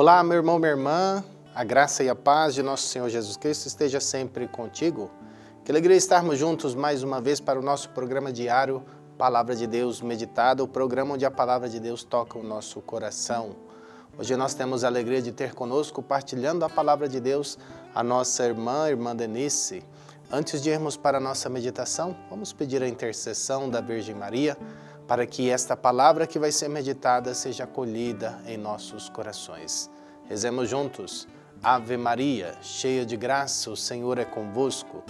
Olá, meu irmão, minha irmã. A graça e a paz de nosso Senhor Jesus Cristo esteja sempre contigo. Que alegria estarmos juntos mais uma vez para o nosso programa diário Palavra de Deus Meditada, o programa onde a palavra de Deus toca o nosso coração. Hoje nós temos a alegria de ter conosco, partilhando a palavra de Deus, a nossa irmã, irmã Denise. Antes de irmos para a nossa meditação, vamos pedir a intercessão da Virgem Maria para que esta palavra que vai ser meditada seja acolhida em nossos corações. Rezemos juntos. Ave Maria, cheia de graça, o Senhor é convosco.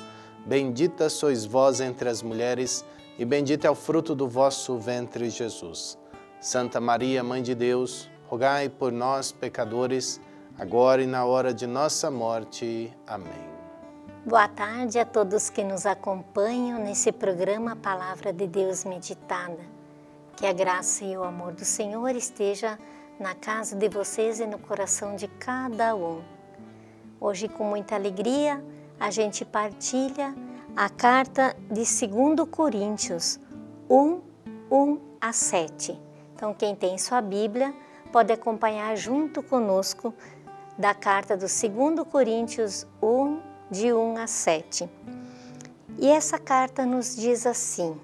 Bendita sois vós entre as mulheres, e bendito é o fruto do vosso ventre, Jesus. Santa Maria, Mãe de Deus, rogai por nós, pecadores, agora e na hora de nossa morte. Amém. Boa tarde a todos que nos acompanham nesse programa Palavra de Deus Meditada. Que a graça e o amor do Senhor esteja na casa de vocês e no coração de cada um. Hoje, com muita alegria, a gente partilha a carta de 2 Coríntios 1, 1 a 7. Então, quem tem sua Bíblia pode acompanhar junto conosco da carta do 2 Coríntios 1, de 1 a 7. E essa carta nos diz assim: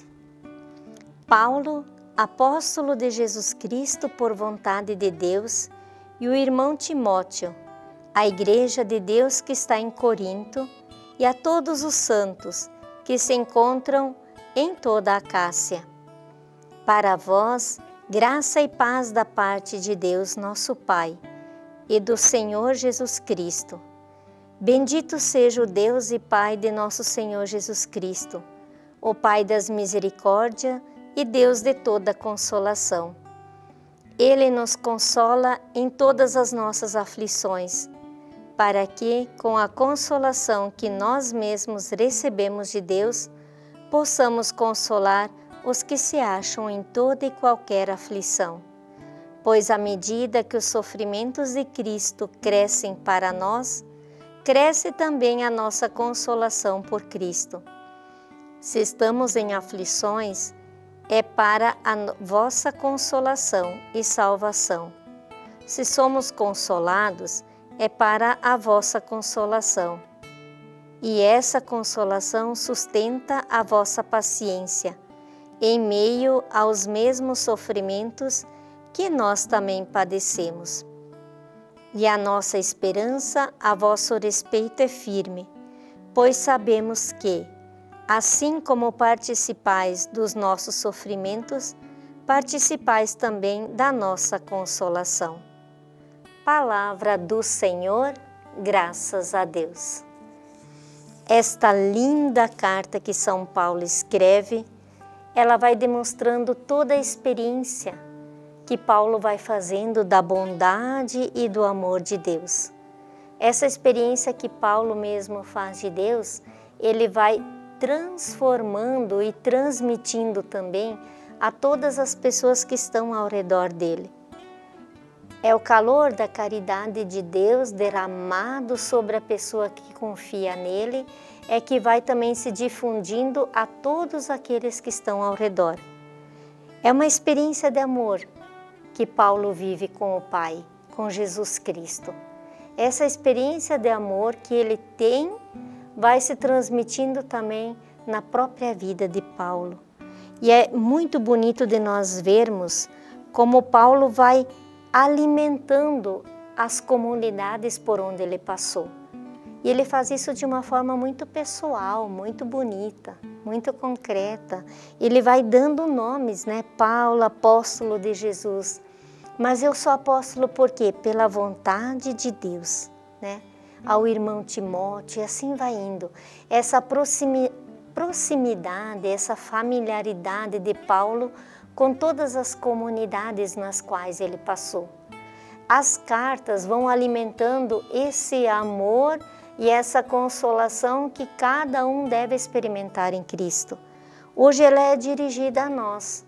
Paulo, apóstolo de Jesus Cristo por vontade de Deus, e o irmão Timóteo, a igreja de Deus que está em Corinto, e a todos os santos que se encontram em toda a Cássia. Para vós, graça e paz da parte de Deus, nosso Pai, e do Senhor Jesus Cristo. Bendito seja o Deus e Pai de nosso Senhor Jesus Cristo, o Pai das misericórdias e Deus de toda consolação. Ele nos consola em todas as nossas aflições, para que, com a consolação que nós mesmos recebemos de Deus, possamos consolar os que se acham em toda e qualquer aflição. Pois à medida que os sofrimentos de Cristo crescem para nós, cresce também a nossa consolação por Cristo. Se estamos em aflições, é para a vossa consolação e salvação. Se somos consolados, é para a vossa consolação. E essa consolação sustenta a vossa paciência, em meio aos mesmos sofrimentos que nós também padecemos. E a nossa esperança a vosso respeito é firme, pois sabemos que, Assim como participais dos nossos sofrimentos, participais também da nossa consolação. Palavra do Senhor, graças a Deus. Esta linda carta que São Paulo escreve, ela vai demonstrando toda a experiência que Paulo vai fazendo da bondade e do amor de Deus. Essa experiência que Paulo mesmo faz de Deus, ele vai transformando e transmitindo também a todas as pessoas que estão ao redor dele. É o calor da caridade de Deus derramado sobre a pessoa que confia nele, é que vai também se difundindo a todos aqueles que estão ao redor. É uma experiência de amor que Paulo vive com o Pai, com Jesus Cristo. Essa experiência de amor que ele tem vai se transmitindo também na própria vida de Paulo. E é muito bonito de nós vermos como Paulo vai alimentando as comunidades por onde ele passou. E ele faz isso de uma forma muito pessoal, muito bonita, muito concreta. Ele vai dando nomes, né? Paulo, apóstolo de Jesus. Mas eu sou apóstolo por quê? Pela vontade de Deus, né? Ao irmão Timóteo, e assim vai indo. Essa proximidade, essa familiaridade de Paulo com todas as comunidades nas quais ele passou. As cartas vão alimentando esse amor e essa consolação que cada um deve experimentar em Cristo. Hoje ela é dirigida a nós.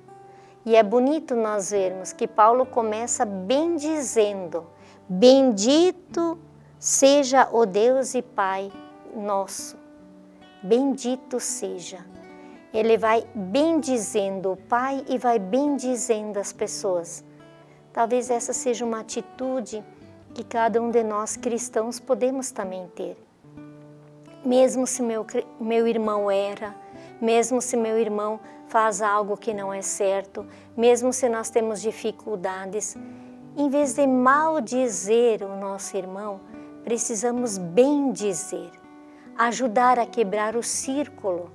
E é bonito nós vermos que Paulo começa bem dizendo: Bendito Seja o Deus e Pai nosso, bendito seja. Ele vai bendizendo o Pai e vai bendizendo as pessoas. Talvez essa seja uma atitude que cada um de nós cristãos podemos também ter. Mesmo se meu, meu irmão era, mesmo se meu irmão faz algo que não é certo, mesmo se nós temos dificuldades, em vez de maldizer o nosso irmão, precisamos bem dizer, ajudar a quebrar o círculo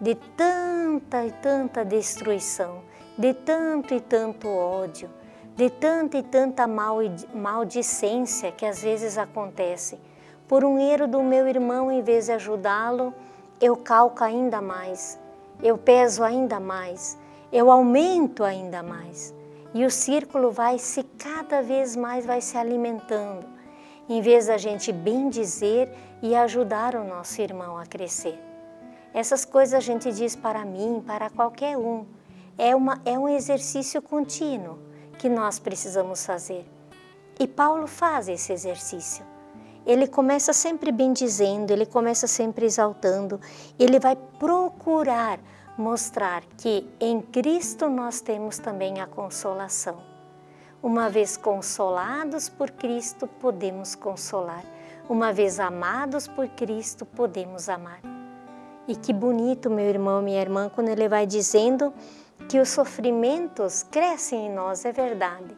de tanta e tanta destruição, de tanto e tanto ódio, de tanta e tanta maldicência que às vezes acontece. Por um erro do meu irmão, em vez de ajudá-lo, eu calco ainda mais, eu peso ainda mais, eu aumento ainda mais. E o círculo vai se cada vez mais vai se alimentando, em vez da gente bem dizer e ajudar o nosso irmão a crescer. Essas coisas a gente diz para mim, para qualquer um. É, uma, é um exercício contínuo que nós precisamos fazer. E Paulo faz esse exercício. Ele começa sempre bem dizendo, ele começa sempre exaltando, ele vai procurar mostrar que em Cristo nós temos também a consolação. Uma vez consolados por Cristo, podemos consolar. Uma vez amados por Cristo, podemos amar. E que bonito, meu irmão, minha irmã, quando ele vai dizendo que os sofrimentos crescem em nós, é verdade,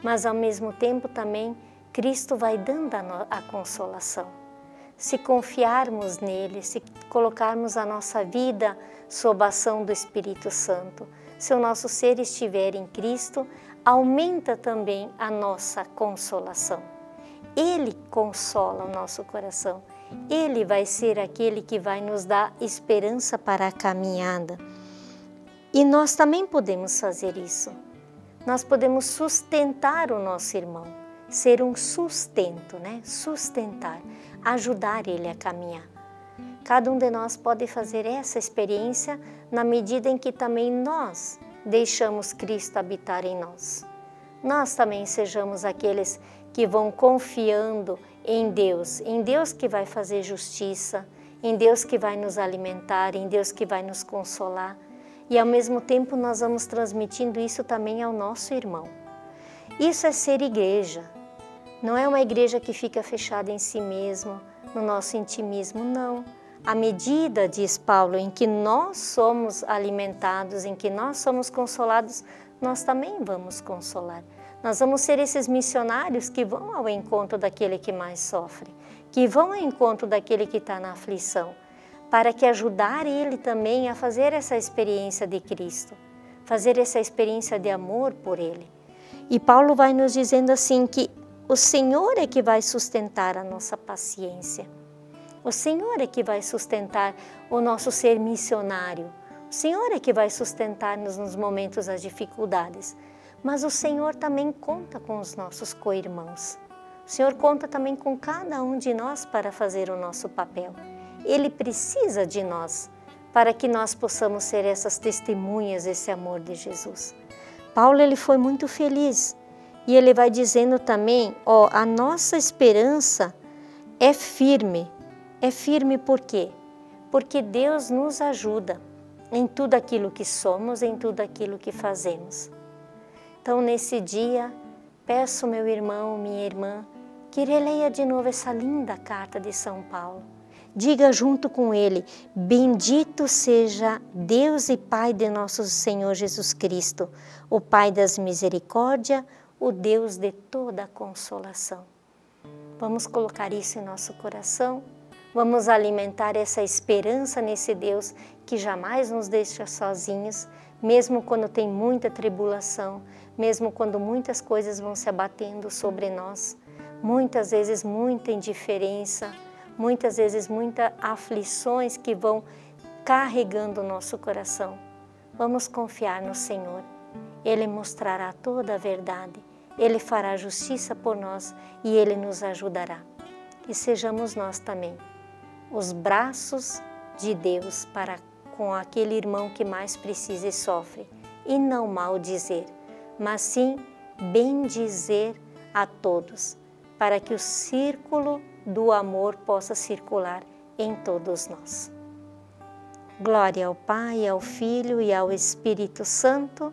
mas ao mesmo tempo também Cristo vai dando a, a consolação. Se confiarmos nele, se colocarmos a nossa vida sob a ação do Espírito Santo, se o nosso ser estiver em Cristo, aumenta também a nossa consolação. Ele consola o nosso coração. Ele vai ser aquele que vai nos dar esperança para a caminhada. E nós também podemos fazer isso. Nós podemos sustentar o nosso irmão, ser um sustento, né? Sustentar, ajudar ele a caminhar. Cada um de nós pode fazer essa experiência na medida em que também nós deixamos Cristo habitar em nós. Nós também sejamos aqueles que vão confiando em Deus, em Deus que vai fazer justiça, em Deus que vai nos alimentar, em Deus que vai nos consolar e ao mesmo tempo nós vamos transmitindo isso também ao nosso irmão. Isso é ser igreja. Não é uma igreja que fica fechada em si mesmo, no nosso intimismo, não. À medida, diz Paulo, em que nós somos alimentados, em que nós somos consolados, nós também vamos consolar. Nós vamos ser esses missionários que vão ao encontro daquele que mais sofre, que vão ao encontro daquele que está na aflição para que ajudar ele também a fazer essa experiência de Cristo, fazer essa experiência de amor por ele. E Paulo vai nos dizendo assim que o Senhor é que vai sustentar a nossa paciência. O Senhor é que vai sustentar o nosso ser missionário. O Senhor é que vai sustentar-nos nos momentos das dificuldades. Mas o Senhor também conta com os nossos co-irmãos. O Senhor conta também com cada um de nós para fazer o nosso papel. Ele precisa de nós para que nós possamos ser essas testemunhas desse amor de Jesus. Paulo ele foi muito feliz e ele vai dizendo também, ó, a nossa esperança é firme. É firme por quê? Porque Deus nos ajuda em tudo aquilo que somos, em tudo aquilo que fazemos. Então, nesse dia, peço meu irmão, minha irmã, que releia de novo essa linda carta de São Paulo Diga junto com ele: Bendito seja Deus e Pai de nosso Senhor Jesus Cristo, o Pai das misericórdias, o Deus de toda consolação. Vamos colocar isso em nosso coração, vamos alimentar essa esperança nesse Deus que jamais nos deixa sozinhos, mesmo quando tem muita tribulação, mesmo quando muitas coisas vão se abatendo sobre nós, muitas vezes muita indiferença muitas vezes muitas aflições que vão carregando o nosso coração. Vamos confiar no Senhor. Ele mostrará toda a verdade. Ele fará justiça por nós e ele nos ajudará. E sejamos nós também os braços de Deus para com aquele irmão que mais precisa e sofre, e não mal dizer, mas sim bem dizer a todos, para que o círculo do amor possa circular em todos nós. Glória ao Pai, ao Filho e ao Espírito Santo,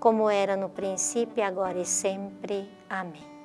como era no princípio, agora e sempre. Amém.